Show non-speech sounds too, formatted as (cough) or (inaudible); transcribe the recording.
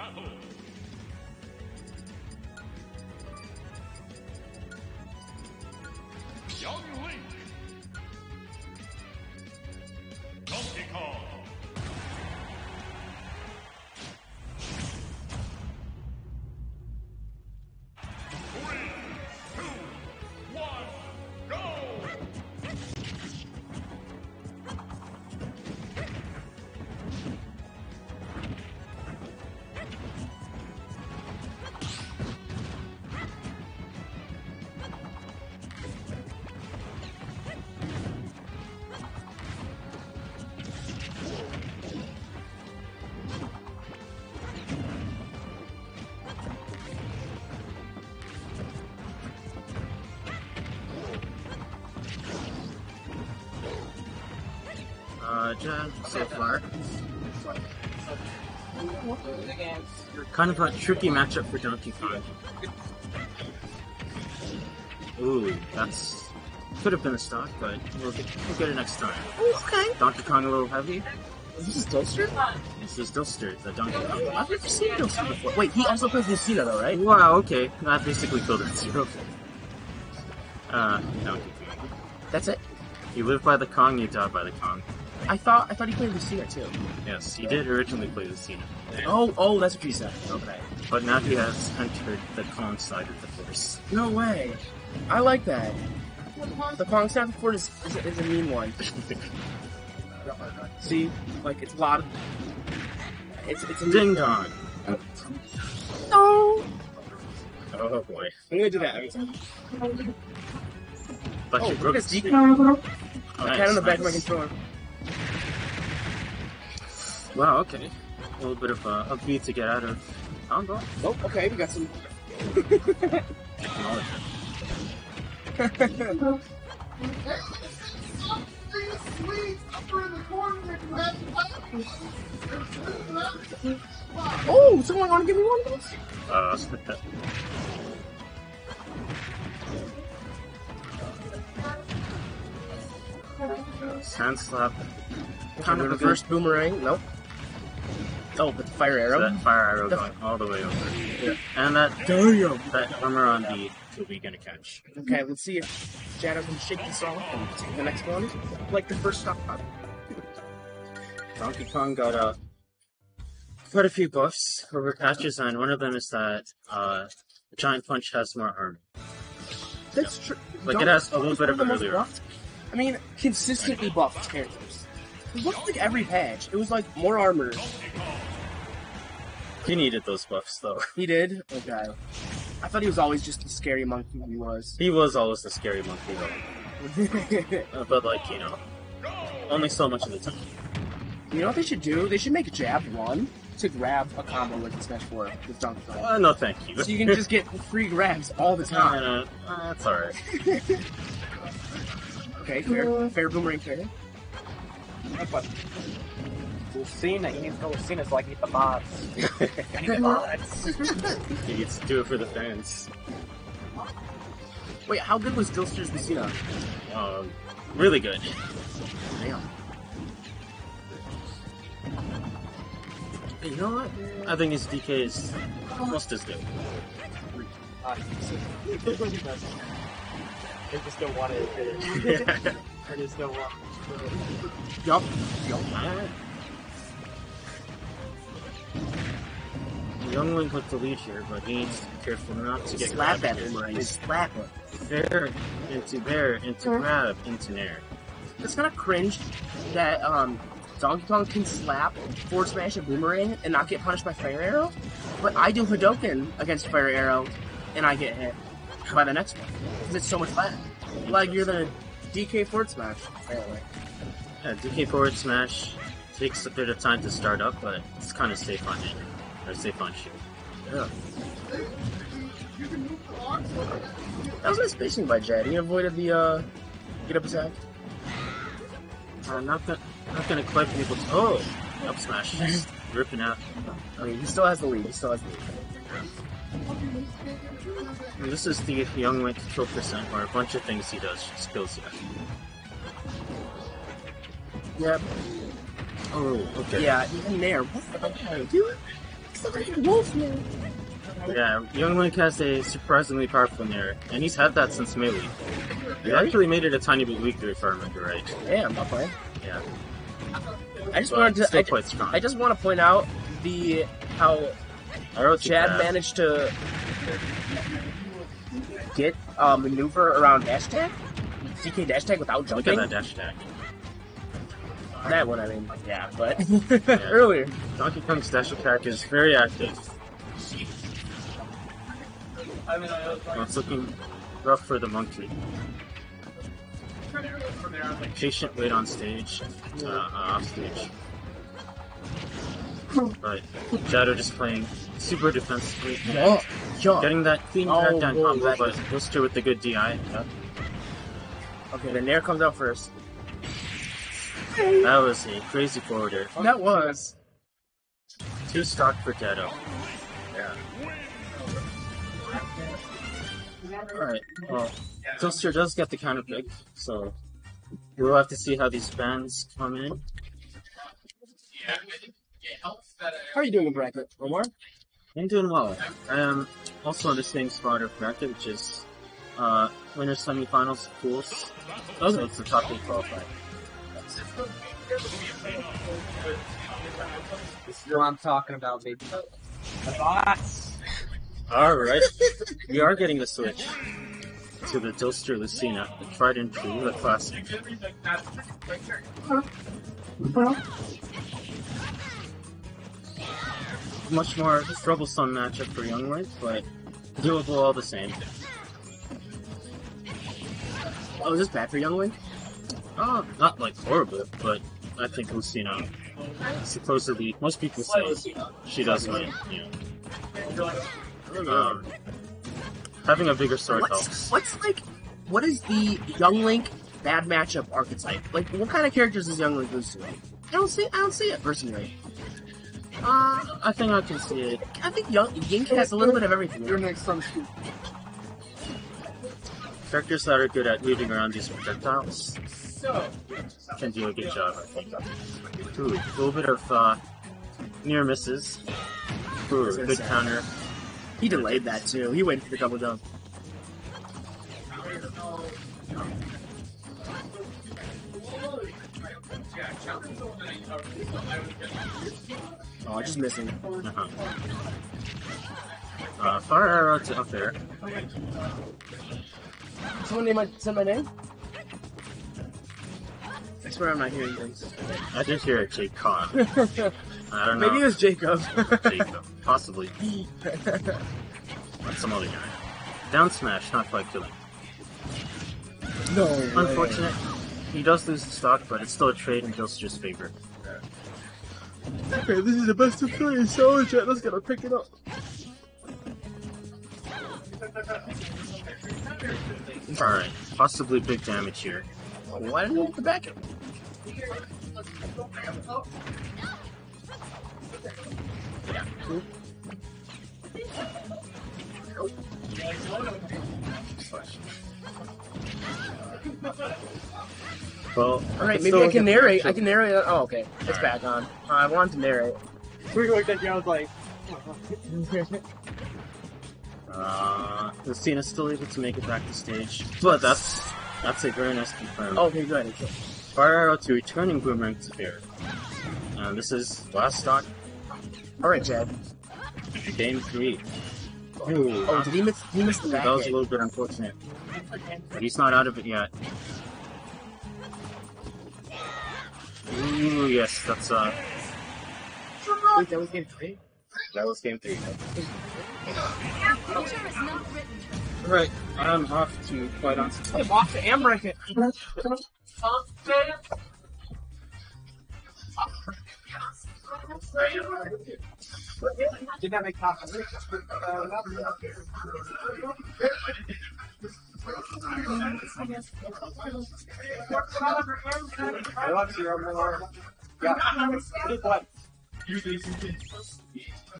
battle. Uh, Jen, so far. Kind of a tricky matchup for Donkey Kong. Ooh, that's could have been a stock, but we'll get, we'll get it next time. Okay. Donkey Kong a little heavy. This is Dylster? This is Dylster, the Donkey Kong. I've never seen Dylster before. Wait, he also plays Lucina though, right? Wow, okay, that basically killed it zero. Uh, Donkey Kong. That's it. You live by the Kong, you die by the Kong. I thought I thought he played Lucina too. Yes, he did originally play the scene, Oh, oh, that's what you said. Okay. but now he has entered the Kong side of the Force. No way. I like that. The Kong Staff Fort is, is, a, is a mean one. (laughs) See, like it's a lot of. It's it's a Ding dong! No. Oh boy. I'm gonna do that every time. But Oh, you look broke at the this screen. deep cat on the back of my controller. Wow, okay. A little bit of uh, a beat to get out of combo. Oh, okay, we got some. Acknowledge (laughs) oh, someone want to give me one of those? it. Uh, (laughs) Sand slap. Kind of Really reverse boomerang. Nope. Oh, but the fire arrow. That fire arrow The- going all the way over. And that that armor on the that be gonna catch. Okay, let's see if JADO can shake this off and take the next one. Like the first stop. Donkey Kong got uh, quite a few buffs over patches, and one of them is that uh, Giant Punch has more armor. That's true. Like, it has a little bit of the earlier. buffed- I mean, consistently buffed characters. It looked like every patch. It was like more armor. He needed those buffs though. He did? Okay. I thought he was always just the scary monkey he was. He was always the scary monkey though. (laughs) Uh, but like you know, only so much of the time. you know what they should do? They should make Jab 1 to grab a combo with the Smash 4 with Donkey Kong. Uh, no, thank you. So you can just get free grabs all the time. uh, uh, that's alright. (laughs) Okay, fair. Fair boomerang fair. But Lucina, he needs to go Lucina so I can get the mods. I need the mods. He needs to do it for the fans. Wait, how good was Dylster's Lucina? Um, really good. Damn. You know what? I think his DK is almost as good. Uh, I just don't want it. (laughs) I just don't want Yup. Yup. Young Link with the lead here, but he needs to be careful not to get Slap grabbed that here. boomerang. Slap him. There, into there, into grab, into nair. It's kind of cringe that um, Donkey Kong can slap forward smash a boomerang and not get punished by Fire Arrow, but I do Hadoken against Fire Arrow and I get hit by the next one because it's so much faster. Like you're the DK forward smash. Apparently. Yeah, DK forward smash takes a bit of time to start up, but it's kind of safe on it. Or safe on shoot. Yeah. That was nice spacing by Jad. He avoided the uh, get up attack. Uh, not, that, not gonna quite be able to. Oh! Up smash. Just (laughs) ripping out. I mean, he still has the lead. He still has the lead. And this is the Young Link kill percent, where a bunch of things he does just kills you. Yep. Oh, okay. Yeah, even there. What the hell, dude? Link's the fucking wolf man. Yeah, Young Link has a surprisingly powerful Nair, and he's had that since Melee. He actually made it a tiny bit weaker if I remember right. Yeah, I'm not playing. Yeah, I just but wanted to. still I, quite strong. I just want to point out the how Chad managed to get uh, maneuver around dash tag, CK dash tag without Look jumping. at that dash attack. That one, I mean, yeah, but Yeah. (laughs) (laughs) earlier. Donkey Kong's dash attack is very active. Well, it's looking rough for the monkey. Patient wait on stage, uh, uh, off stage. But JADO just playing super defensively, Oh, jump. getting that clean Oh, crackdown boy, combo, but is- Dylster with the good DI. Okay, the Nair comes out first. That was a crazy forwarder. That was. Two stock for JADO. Yeah. Alright, well, Dylster does get the counter pick, so we'll have to see how these bands come in. Yeah. How are you doing in bracket, Omar? I'm doing well. I am also in the same spot of bracket, which is uh, winner semifinals pools. So it's the top eight qualified. This is what I'm talking about, baby. The bots. Alright, we are getting the switch to the Dylster Lucina, the tried and true, the classic. Much more troublesome matchup for Young Link, but doable all the same. Oh, is this bad for Young Link? Uh, not like horrible, but I think Lucina supposedly most people say she does win. You know, um, having a bigger sword What's helps. what's like? What is the Young Link bad matchup archetype? Like, what kind of characters is Young Link lose to? I don't see. I don't see it personally. Uh, I think I can see it. I think Young Yink has a little bit of everything. Your next from Characters that are good at moving around these projectiles can do a good job, I think. Ooh, a little bit of uh, near misses. Ooh, good counter. He delayed that too. He waited for the double jump. Oh, just missing. Uh-huh. Uh, fire arrow to up there. Someone name my my name. I swear I'm not hearing things. I did hear a Jake Cobb. (laughs) I don't know. Maybe it was Jacob. Jacob. Possibly. Not some other guy. Down smash, not quite killing. no. Unfortunate. He does lose the stock, but it's still a trade in Dylster's favor. Okay, this is the best of three. So Jet, let's get to pick it up. Alright, possibly big damage here. Why didn't you hit the back? Well, All right, maybe I can narrate. I can narrate. Oh, okay, it's back on. Uh, I wanted to narrate. We looked at you, I was like, Uh, Lucina's still able to make it back to stage, but that's that's a very nice confirm. okay, good. Okay. Fire arrow to returning boomerang to fair. Uh, this is last stock, All right, Jed. game three. Ooh, Oh, did he miss? He missed the back. that was a little bit unfortunate. But he's not out of it yet. Ooh, yes, that's uh, Wait, that was game three. that was game three. Right, I'm off to fight on. Hey, box it and break it. did that make coffee? I love you, more. Yeah. (laughs) What?